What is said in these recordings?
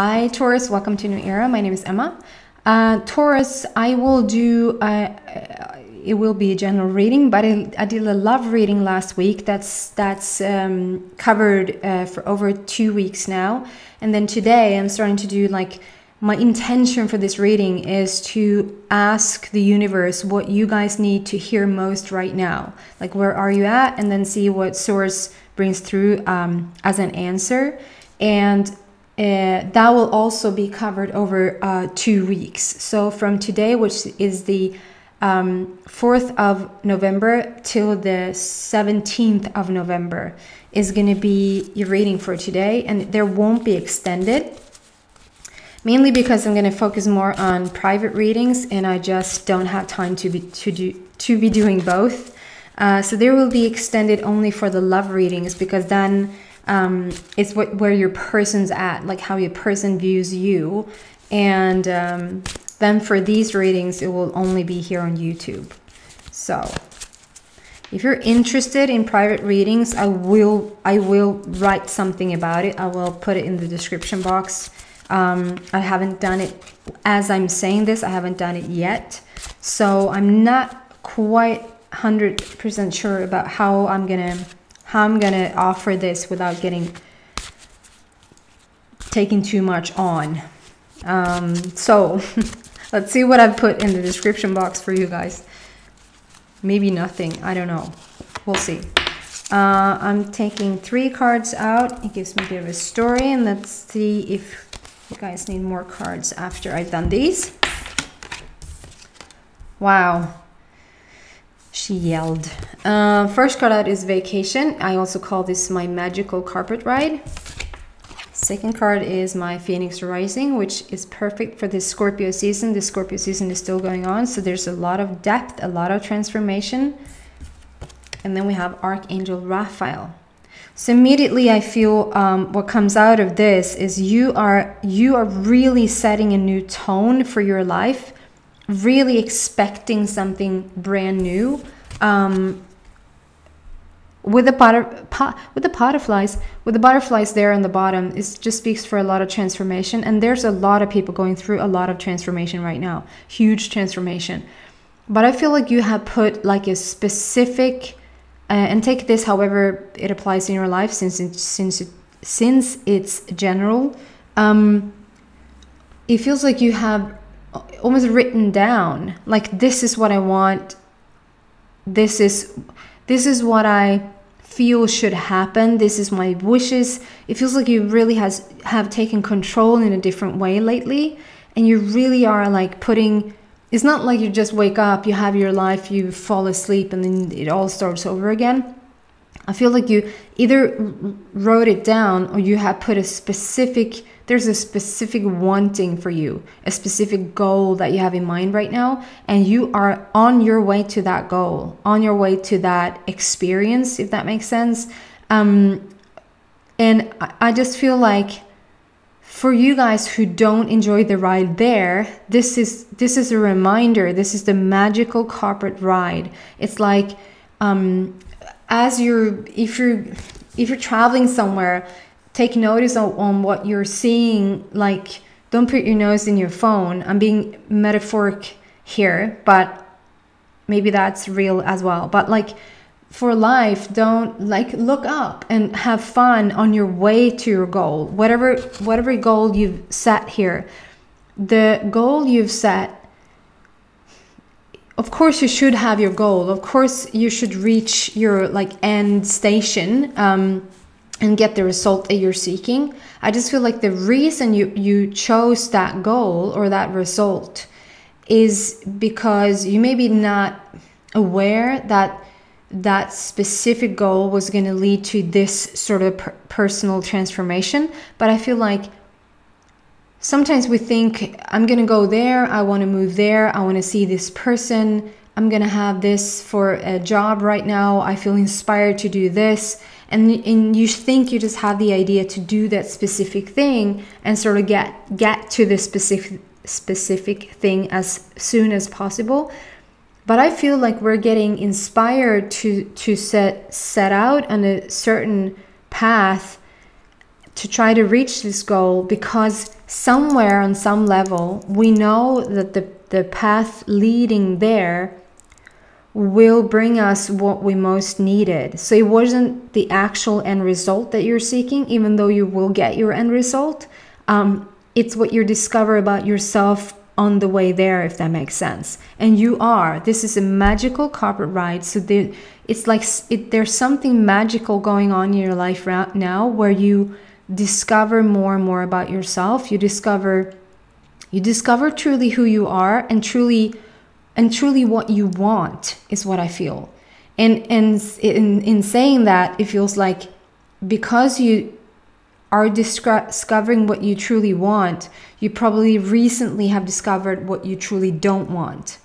Hi, Taurus. Welcome to New Era. My name is Emma. Uh, Taurus, I will do, uh, it will be a general reading, but I, I, did a love reading last week. That's that's um, covered uh, for over two weeks now. And then today I'm starting to do like, my intention for this reading is to ask the universe what you guys need to hear most right now. Like, where are you at? And then see what source brings through um, as an answer. And uh, that will also be covered over uh, two weeks. So from today, which is the um, 4th of November till the 17th of November, is going to be your reading for today, and there won't be extended. Mainly because I'm going to focus more on private readings, and I just don't have time to be to do to be doing both. Uh, so there will be extended only for the love readings because then um, it's what where your person's at, like how your person views you. And um, then for these readings, it will only be here on YouTube. So if you're interested in private readings, I will I will write something about it. I will put it in the description box. Um, I haven't done it as I'm saying this. I haven't done it yet, so I'm not quite hundred percent sure about how I'm gonna how I'm gonna offer this without getting taking too much on. Um, so let's see what I've put in the description box for you guys. Maybe nothing, I don't know. We'll see. Uh, I'm taking three cards out. It gives me a bit of a story and let's see if you guys need more cards after I've done these. Wow, she yelled. Uh, first card out is Vacation. I also call this my magical carpet ride. Second card is my Phoenix Rising, which is perfect for this Scorpio season. The Scorpio season is still going on, so there's a lot of depth, a lot of transformation. And then we have Archangel Raphael. So immediately I feel um, what comes out of this is you are you are really setting a new tone for your life really expecting something brand new. Um, with the butter, with the butterflies, with the butterflies there on the bottom, it just speaks for a lot of transformation. And there's a lot of people going through a lot of transformation right now, huge transformation. But I feel like you have put like a specific, uh, and take this however it applies in your life, since it, since it, since it's general. Um, it feels like you have almost written down like this is what i want this is this is what i feel should happen this is my wishes. It feels like you really has have taken control in a different way lately and you really are like putting it's not like you just wake up you have your life you fall asleep and then it all starts over again. I feel like you either wrote it down or you have put a specific there's a specific wanting for you, a specific goal that you have in mind right now, and you are on your way to that goal, on your way to that experience, if that makes sense. Um, and I just feel like for you guys who don't enjoy the ride there, this is this is a reminder. This is the magical carpet ride. It's like um, as you're if you're if you're traveling somewhere take notice on, on what you're seeing like don't put your nose in your phone. I'm being metaphoric here but maybe that's real as well. But like for life don't like look up and have fun on your way to your goal. Whatever whatever goal you've set here. The goal you've set of course you should have your goal. Of course you should reach your like end station. Um, and get the result that you're seeking. I just feel like the reason you, you chose that goal or that result is because you may be not aware that that specific goal was going to lead to this sort of per personal transformation. But I feel like sometimes we think, I'm going to go there, I want to move there, I want to see this person, I'm going to have this for a job right now, I feel inspired to do this and and you think you just have the idea to do that specific thing and sort of get get to the specific specific thing as soon as possible. But i feel like we're getting inspired to to set set out on a certain path to try to reach this goal because somewhere on some level we know that the, the path leading there will bring us what we most needed. So it wasn't the actual end result that you're seeking, even though you will get your end result. Um, it's what you discover about yourself on the way there, if that makes sense. And you are. This is a magical carpet ride. So the, it's like it, there's something magical going on in your life right now where you discover more and more about yourself. You discover you discover truly who you are and truly and truly what you want is what I feel. And and in in saying that, it feels like because you are discovering what you truly want, you probably recently have discovered what you truly don't want.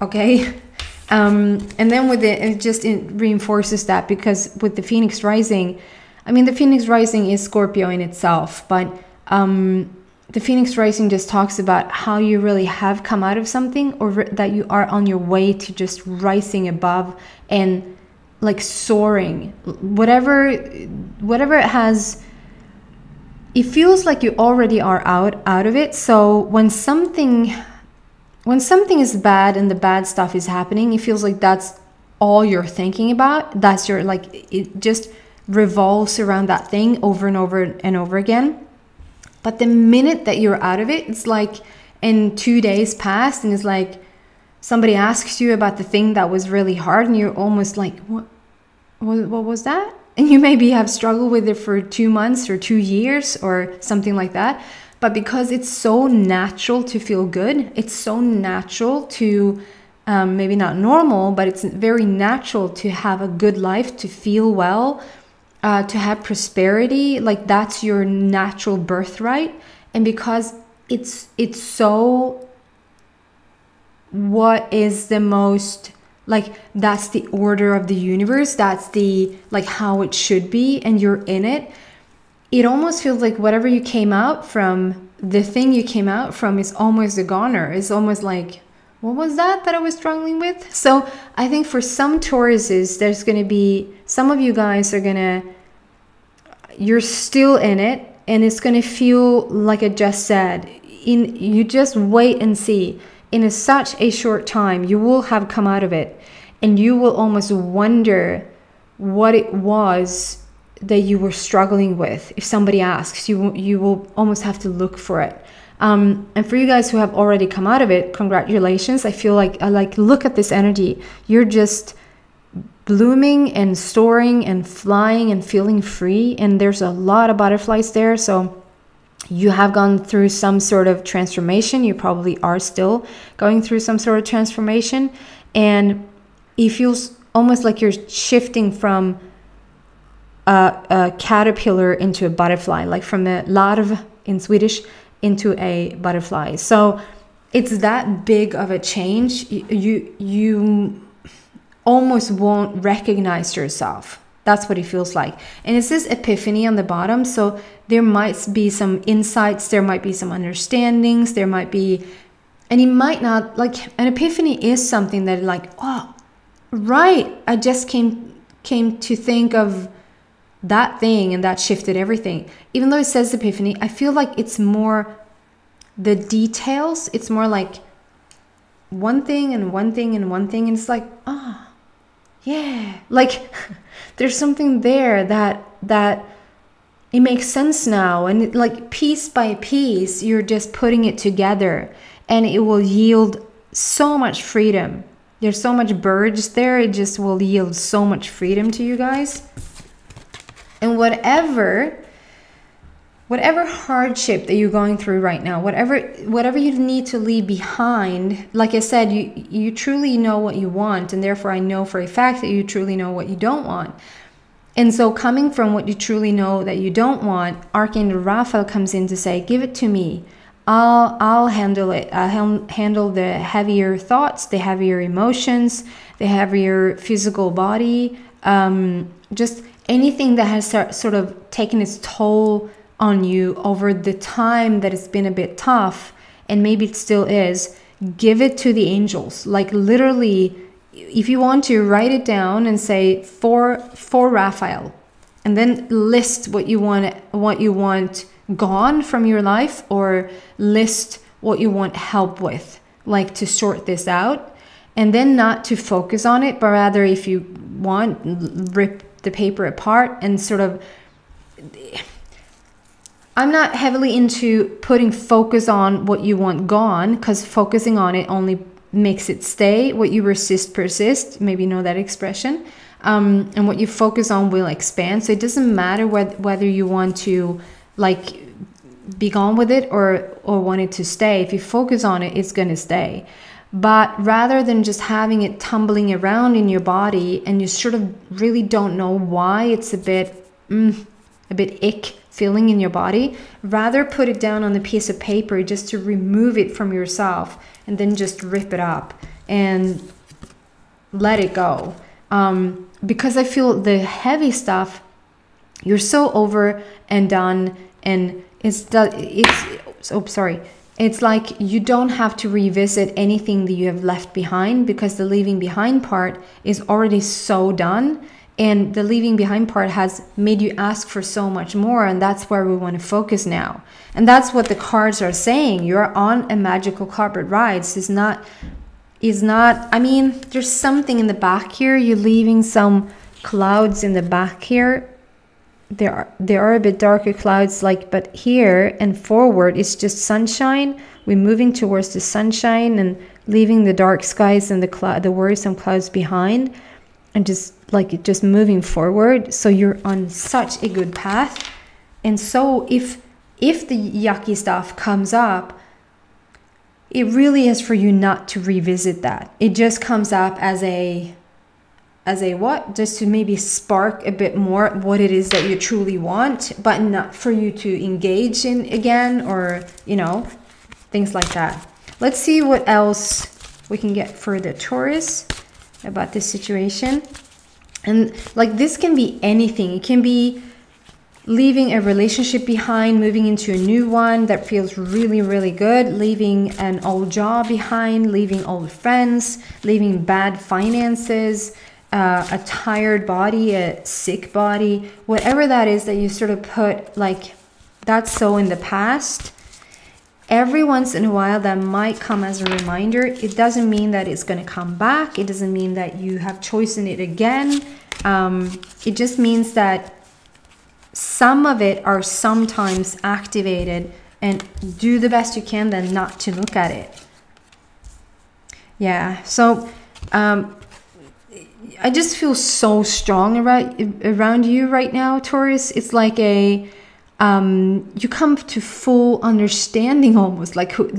Okay? Um, and then with it, it just it reinforces that because with the Phoenix Rising, I mean, the Phoenix Rising is Scorpio in itself, but um, the Phoenix Rising just talks about how you really have come out of something or that you are on your way to just rising above and like soaring. Whatever, whatever it has it feels like you already are out out of it. So when something when something is bad and the bad stuff is happening it feels like that's all you're thinking about. That's your like it just revolves around that thing over and over and over again but the minute that you're out of it it's like in two days past and it's like somebody asks you about the thing that was really hard and you're almost like what what, what was that? And you maybe have struggled with it for two months or two years or something like that. But because it's so natural to feel good it's so natural to um, maybe not normal but it's very natural to have a good life to feel well uh, to have prosperity like that's your natural birthright. And because it's it's so what is the most like that's the order of the universe that's the like how it should be and you're in it it almost feels like whatever you came out from the thing you came out from is almost a goner. It's almost like what was that that i was struggling with? So i think for some tauruses there's going to be some of you guys are going to you're still in it and it's going to feel like i just said in you just wait and see in a, such a short time, you will have come out of it and you will almost wonder what it was that you were struggling with. If somebody asks, you, you will almost have to look for it. Um, and for you guys who have already come out of it, congratulations. I feel like I like look at this energy. You're just blooming and soaring and flying and feeling free. And there's a lot of butterflies there. So you have gone through some sort of transformation. You probably are still going through some sort of transformation. And it feels almost like you're shifting from a, a caterpillar into a butterfly, like from a larva in Swedish into a butterfly. So it's that big of a change. You, you, you almost won't recognize yourself that's what it feels like. And it says epiphany on the bottom. So there might be some insights, there might be some understandings, there might be, and it might not, like, an epiphany is something that, like, oh, right, I just came came to think of that thing and that shifted everything. Even though it says epiphany, I feel like it's more the details, it's more like one thing and one thing and one thing, and it's like, ah, oh, yeah, like there's something there that that it makes sense now. And it, like piece by piece you're just putting it together. And it will yield so much freedom. There's so much birds there. It just will yield so much freedom to you guys. And whatever whatever hardship that you're going through right now whatever whatever you need to leave behind like i said you you truly know what you want and therefore i know for a fact that you truly know what you don't want. And so coming from what you truly know that you don't want archangel raphael comes in to say give it to me. I'll i'll handle it. I'll handle the heavier thoughts the heavier emotions the heavier physical body. Um, just anything that has sort of taken its toll on you over the time that it's been a bit tough, and maybe it still is, give it to the angels. Like literally, if you want to write it down and say for for Raphael, and then list what you want what you want gone from your life or list what you want help with. Like to sort this out. And then not to focus on it but rather if you want rip the paper apart and sort of I'm not heavily into putting focus on what you want gone because focusing on it only makes it stay. What you resist persist. Maybe you know that expression. Um, and what you focus on will expand. So it doesn't matter whether whether you want to like be gone with it or or want it to stay. If you focus on it, it's gonna stay. But rather than just having it tumbling around in your body and you sort of really don't know why it's a bit mm, a bit ick feeling in your body, rather put it down on a piece of paper just to remove it from yourself and then just rip it up and let it go. Um, because I feel the heavy stuff, you're so over and done, and it's it's oh sorry, it's like you don't have to revisit anything that you have left behind because the leaving behind part is already so done and the leaving behind part has made you ask for so much more, and that's where we want to focus now. And that's what the cards are saying. You're on a magical carpet ride. This is not is not I mean, there's something in the back here. You're leaving some clouds in the back here. There are there are a bit darker clouds like but here and forward it's just sunshine. We're moving towards the sunshine and leaving the dark skies and the cloud the worrisome clouds behind and just like just moving forward. So you're on such a good path. And so if if the yucky stuff comes up it really is for you not to revisit that. It just comes up as a as a what? Just to maybe spark a bit more what it is that you truly want but not for you to engage in again or you know things like that. Let's see what else we can get for the taurus about this situation. And like this can be anything. It can be leaving a relationship behind, moving into a new one that feels really, really good, leaving an old job behind, leaving old friends, leaving bad finances, uh, a tired body, a sick body, whatever that is that you sort of put like that's so in the past every once in a while that might come as a reminder. It doesn't mean that it's going to come back. It doesn't mean that you have choice in it again. Um, it just means that some of it are sometimes activated and do the best you can then not to look at it. Yeah so um, i just feel so strong around around you right now taurus. It's like a um, you come to full understanding almost. Like who,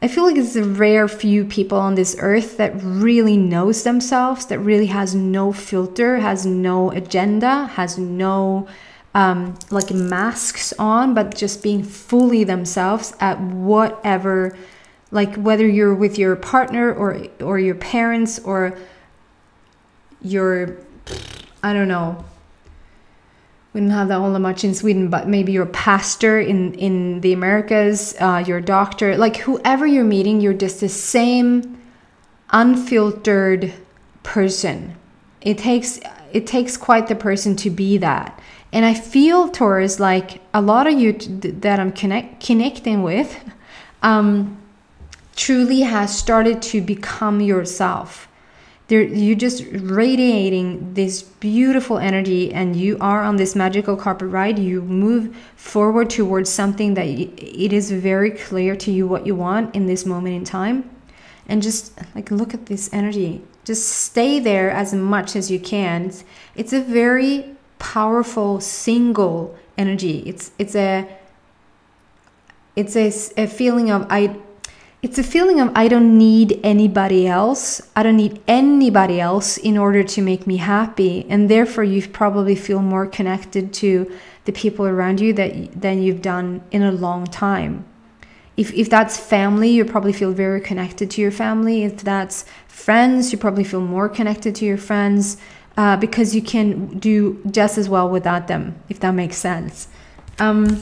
I feel like it's a rare few people on this earth that really knows themselves, that really has no filter, has no agenda, has no um, like masks on, but just being fully themselves at whatever, like whether you're with your partner or or your parents or your, I don't know, we don't have that all that much in Sweden, but maybe your pastor in in the Americas, uh, your doctor, like whoever you're meeting, you're just the same unfiltered person. It takes it takes quite the person to be that. And I feel Taurus like a lot of you that I'm connect, connecting with um, truly has started to become yourself there you just radiating this beautiful energy and you are on this magical carpet ride. You move forward towards something that it is very clear to you what you want in this moment in time. And just like look at this energy. Just stay there as much as you can. It's, it's a very powerful single energy. It's it's a it's a, a feeling of i it's a feeling of I don't need anybody else. I don't need anybody else in order to make me happy. And therefore, you probably feel more connected to the people around you that than you've done in a long time. If, if that's family, you probably feel very connected to your family. If that's friends, you probably feel more connected to your friends uh, because you can do just as well without them, if that makes sense. Um,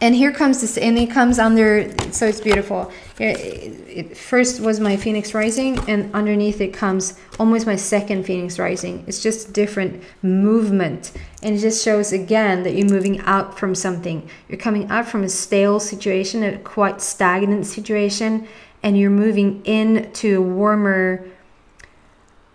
and here comes this and it comes under so it's beautiful it, it, first was my phoenix rising and underneath it comes almost my second phoenix rising it's just a different movement and it just shows again that you're moving out from something you're coming out from a stale situation a quite stagnant situation and you're moving into warmer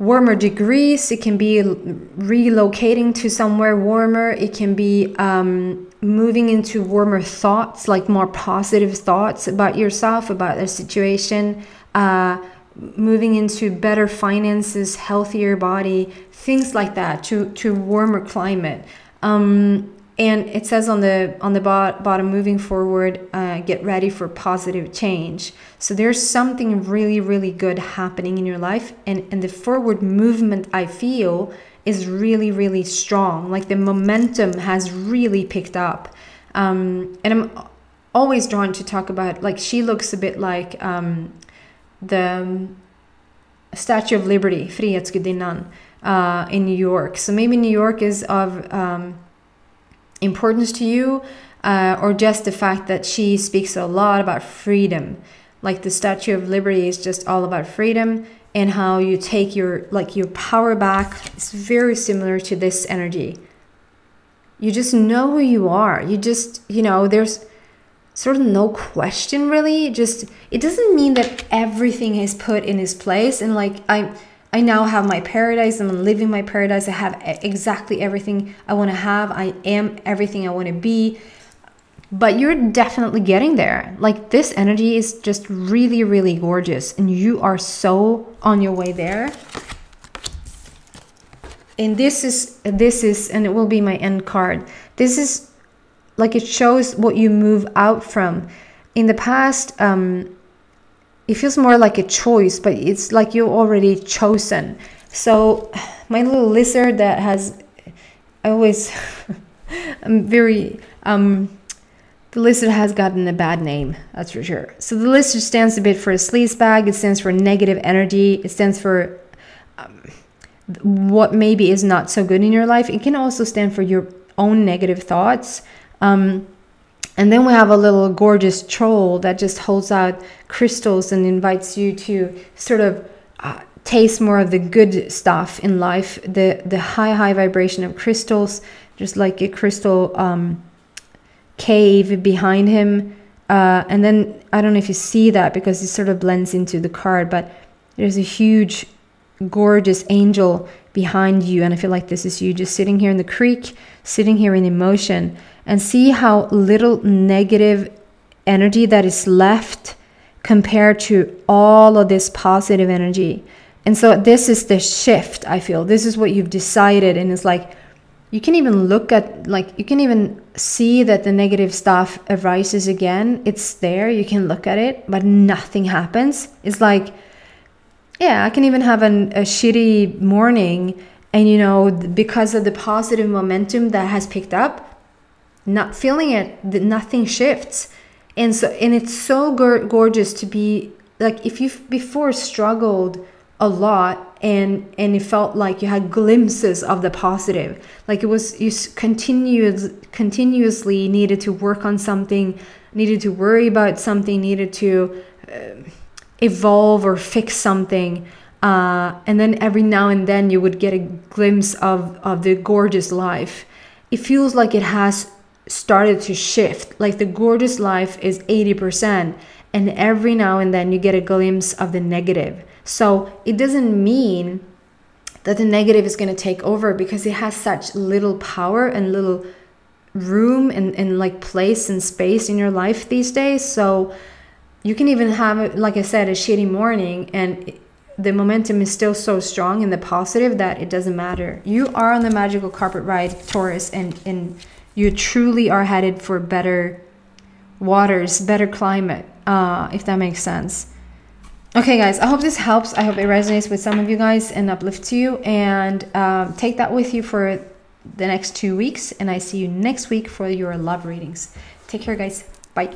warmer degrees. It can be relocating to somewhere warmer. It can be um, moving into warmer thoughts, like more positive thoughts about yourself, about the situation. Uh, moving into better finances, healthier body, things like that, to to warmer climate. Um, and it says on the on the bottom moving forward uh, get ready for positive change so there's something really really good happening in your life and and the forward movement i feel is really really strong. Like the momentum has really picked up. Um, and i'm always drawn to talk about like she looks a bit like um, the statue of liberty frihetsgudinnan uh, in new york. So maybe new york is of um, importance to you uh, or just the fact that she speaks a lot about freedom. Like the statue of liberty is just all about freedom and how you take your like your power back it's very similar to this energy you just know who you are you just you know there's sort of no question really just it doesn't mean that everything is put in its place and like i I now have my paradise. I'm living my paradise. I have exactly everything I want to have. I am everything I want to be. But you're definitely getting there. Like this energy is just really, really gorgeous. And you are so on your way there. And this is, this is, and it will be my end card. This is like it shows what you move out from. In the past, um, it feels more like a choice, but it's like you're already chosen. So my little lizard that has, I always, I'm very, um, the lizard has gotten a bad name, that's for sure. So the lizard stands a bit for a sleaze bag. It stands for negative energy. It stands for um, what maybe is not so good in your life. It can also stand for your own negative thoughts. Um, and then we have a little gorgeous troll that just holds out crystals and invites you to sort of uh, taste more of the good stuff in life, the the high high vibration of crystals, just like a crystal um, cave behind him. Uh, and then I don't know if you see that because it sort of blends into the card, but there's a huge, gorgeous angel behind you, and I feel like this is you just sitting here in the creek, sitting here in emotion and see how little negative energy that is left compared to all of this positive energy. And so this is the shift, I feel. This is what you've decided. And it's like, you can even look at, like, you can even see that the negative stuff arises again. It's there, you can look at it, but nothing happens. It's like, yeah, I can even have an, a shitty morning. And, you know, because of the positive momentum that has picked up, not feeling it nothing shifts and so and it's so gorgeous to be like if you've before struggled a lot and and it felt like you had glimpses of the positive like it was you continued continuously needed to work on something needed to worry about something needed to uh, evolve or fix something uh, and then every now and then you would get a glimpse of of the gorgeous life it feels like it has started to shift. Like the gorgeous life is 80%, and every now and then you get a glimpse of the negative. So it doesn't mean that the negative is going to take over because it has such little power and little room and, and like place and space in your life these days. So you can even have, like I said, a shitty morning and the momentum is still so strong in the positive that it doesn't matter. You are on the magical carpet ride, Taurus, and, and you truly are headed for better waters, better climate, uh, if that makes sense. Okay, guys, I hope this helps. I hope it resonates with some of you guys and uplifts you. And um, take that with you for the next two weeks. And I see you next week for your love readings. Take care, guys. Bye.